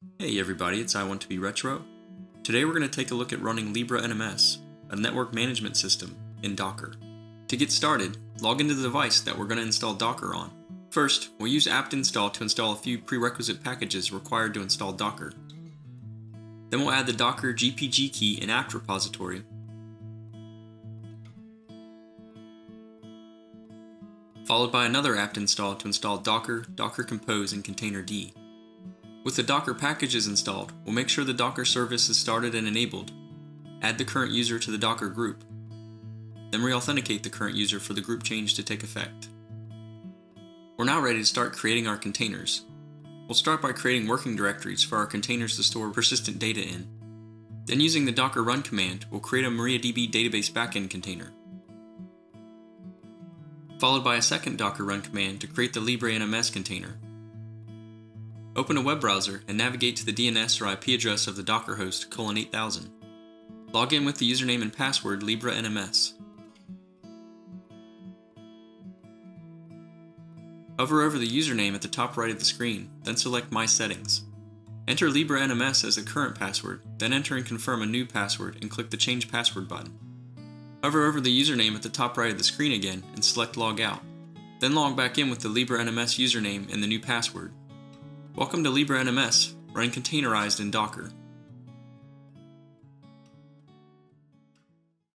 Hey everybody, it's I Want to Be Retro. Today we're going to take a look at running Libre NMS, a network management system, in Docker. To get started, log into the device that we're going to install Docker on. First, we'll use apt install to install a few prerequisite packages required to install Docker. Then we'll add the Docker GPG key in apt repository. Followed by another apt install to install Docker, Docker Compose, and Containerd. With the Docker packages installed, we'll make sure the Docker service is started and enabled, add the current user to the Docker group, then re-authenticate the current user for the group change to take effect. We're now ready to start creating our containers. We'll start by creating working directories for our containers to store persistent data in. Then using the docker run command, we'll create a MariaDB database backend container. Followed by a second docker run command to create the Libre NMS container. Open a web browser and navigate to the DNS or IP address of the Docker host colon 8000. Log in with the username and password Libre NMS. Hover over the username at the top right of the screen, then select My Settings. Enter Libre NMS as the current password, then enter and confirm a new password and click the Change Password button. Hover over the username at the top right of the screen again and select Log Out. Then log back in with the Libre NMS username and the new password. Welcome to Libre NMS, running containerized in Docker.